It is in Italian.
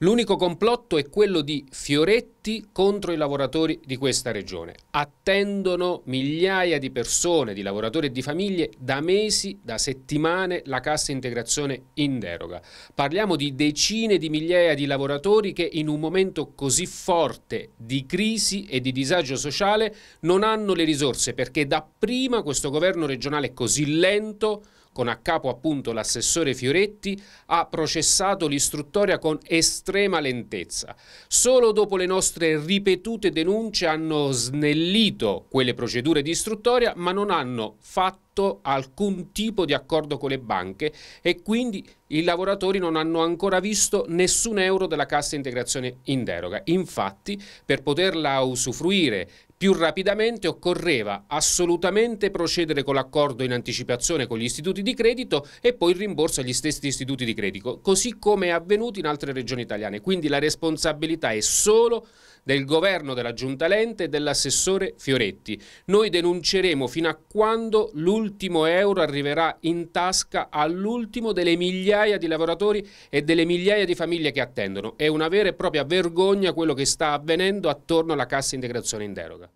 L'unico complotto è quello di Fioretti contro i lavoratori di questa regione. Attendono migliaia di persone, di lavoratori e di famiglie, da mesi, da settimane, la cassa integrazione in deroga. Parliamo di decine di migliaia di lavoratori che in un momento così forte di crisi e di disagio sociale non hanno le risorse perché dapprima questo governo regionale così lento con a capo appunto l'assessore Fioretti, ha processato l'istruttoria con estrema lentezza. Solo dopo le nostre ripetute denunce hanno snellito quelle procedure di istruttoria, ma non hanno fatto alcun tipo di accordo con le banche e quindi i lavoratori non hanno ancora visto nessun euro della cassa integrazione in deroga. Infatti, per poterla usufruire più rapidamente occorreva assolutamente procedere con l'accordo in anticipazione con gli istituti di credito e poi il rimborso agli stessi istituti di credito, così come è avvenuto in altre regioni italiane. Quindi la responsabilità è solo del governo della Giunta Lente e dell'assessore Fioretti. Noi denunceremo fino a quando l'ultimo euro arriverà in tasca all'ultimo delle migliaia di lavoratori e delle migliaia di famiglie che attendono. È una vera e propria vergogna quello che sta avvenendo attorno alla cassa integrazione in deroga.